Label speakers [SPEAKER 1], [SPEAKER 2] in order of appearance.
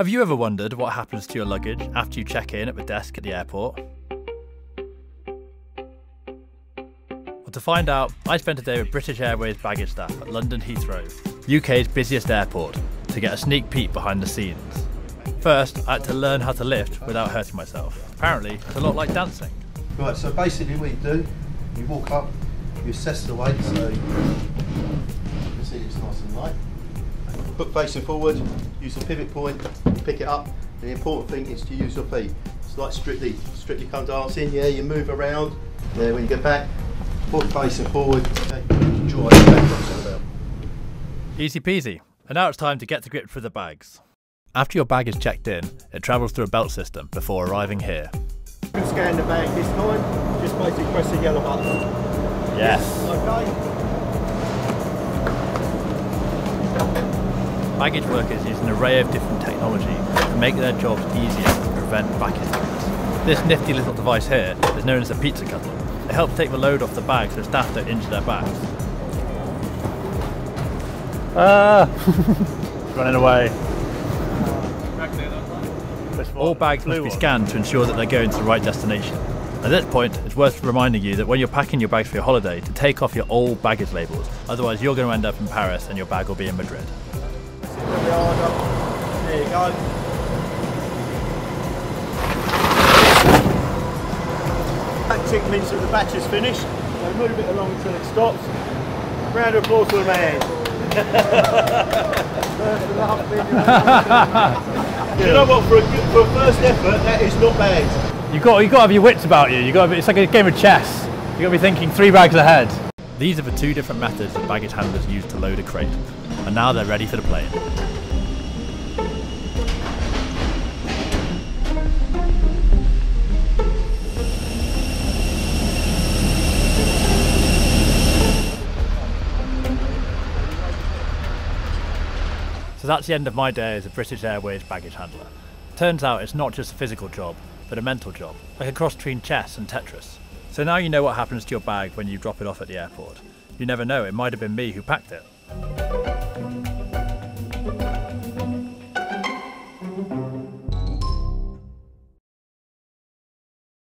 [SPEAKER 1] Have you ever wondered what happens to your luggage after you check in at the desk at the airport? Well, to find out, I spent a day with British Airways baggage staff at London Heathrow, UK's busiest airport, to get a sneak peek behind the scenes. First, I had to learn how to lift without hurting myself. Apparently, it's a lot like dancing.
[SPEAKER 2] Right, so basically what you do, you walk up, you assess the weight, so you can see it's nice and light. Foot facing forward, use the pivot point, pick it up. And The important thing is to use your feet. It's like strictly, strictly come dancing, yeah, you move around. There, when you get back, foot facing forward, okay, draw it back onto the belt.
[SPEAKER 1] Easy peasy. And now it's time to get to grips with the bags. After your bag is checked in, it travels through a belt system before arriving here.
[SPEAKER 2] You can scan the bag this time, just basically press the yellow button.
[SPEAKER 1] Yes.
[SPEAKER 2] Okay.
[SPEAKER 1] Baggage workers use an array of different technology to make their jobs easier and prevent back injuries. This nifty little device here is known as a pizza cutter. It helps take the load off the bags so staff don't injure their backs. Ah! Running away. All bags must be scanned to ensure that they're going to the right destination. At this point, it's worth reminding you that when you're packing your bags for your holiday, to take off your old baggage labels. Otherwise, you're going to end up in Paris and your bag will be in Madrid.
[SPEAKER 2] There you go. That tick means that the batch is finished. So move it along until it stops. Round of applause for the man. You know what? For a, good- for a first effort, that is not bad.
[SPEAKER 1] You got you got to have your wits about you. You got to be, it's like a game of chess. You've got to be thinking three bags ahead. These are the two different methods that baggage handlers use to load a crate, and now they're ready for the plane. So that's the end of my day as a British Airways baggage handler. Turns out it's not just a physical job, but a mental job, like a cross between chess and Tetris. So now you know what happens to your bag when you drop it off at the airport. You never know, it might have been me who packed it.